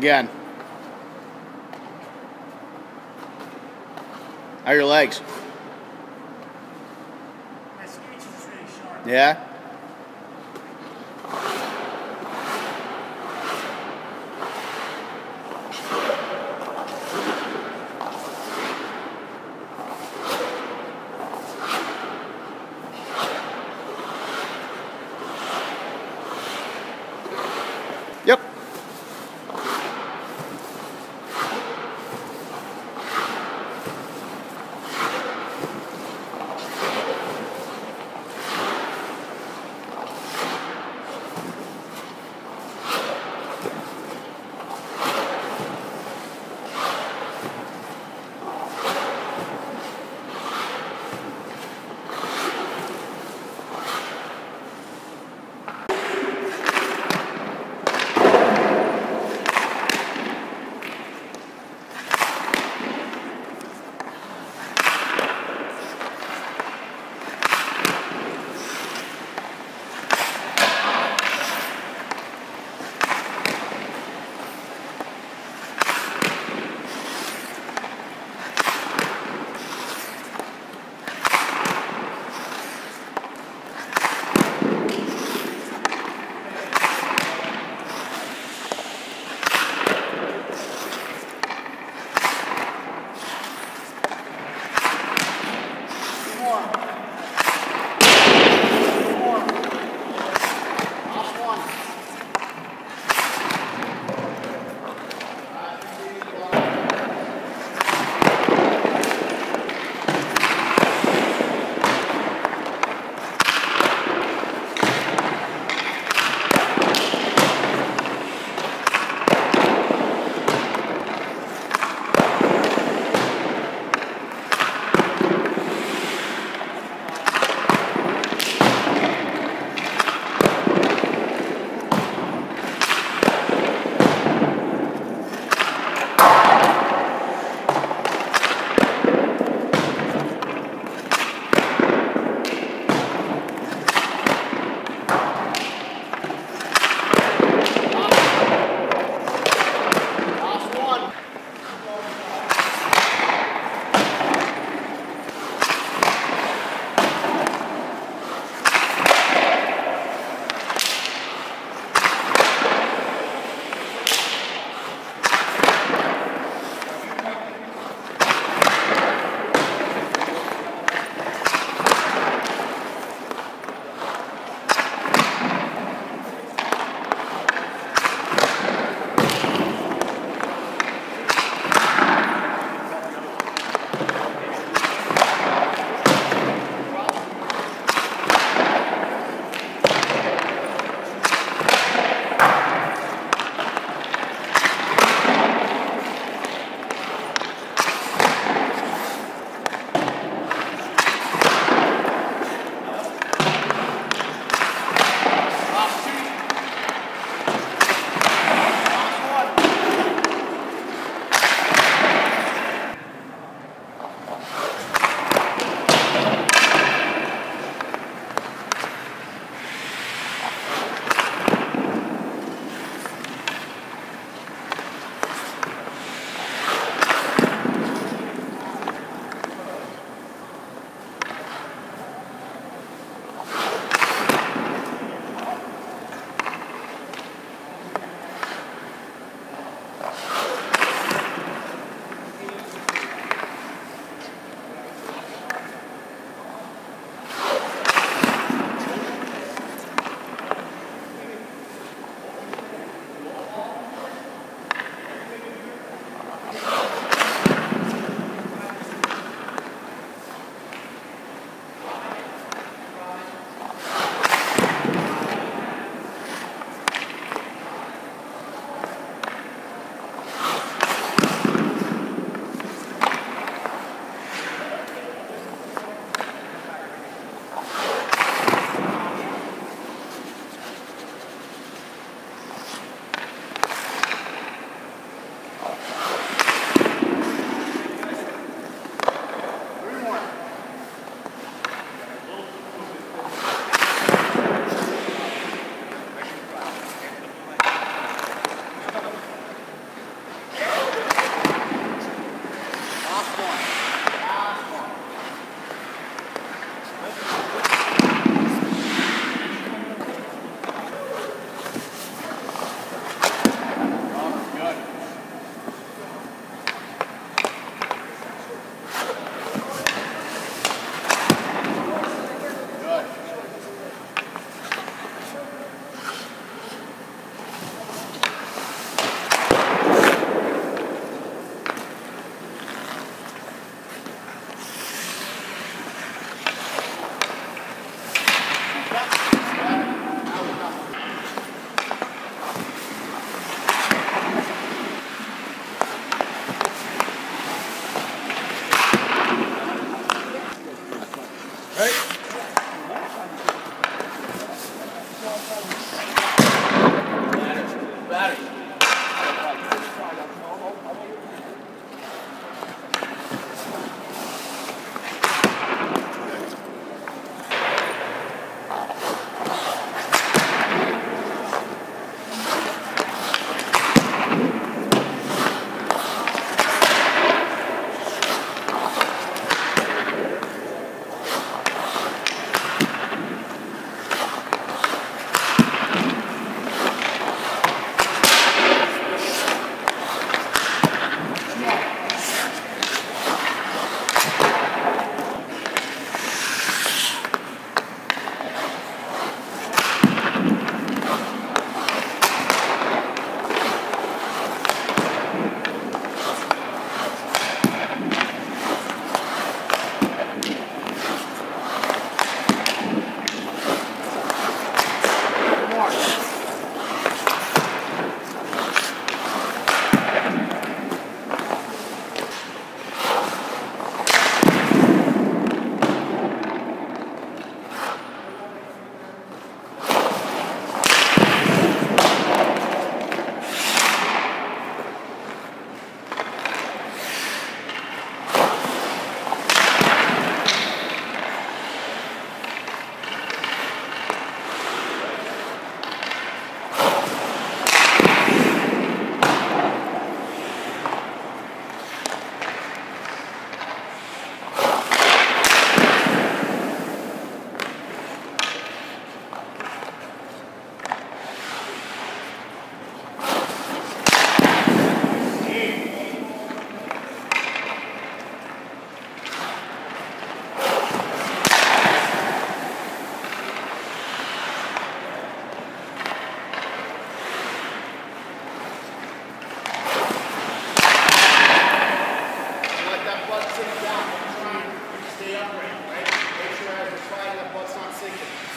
Again. How are your legs? My speech is really sharp. Yeah? butt sits down. Trying to stay upright, right? Make sure as you're sliding, the butt's not sinking.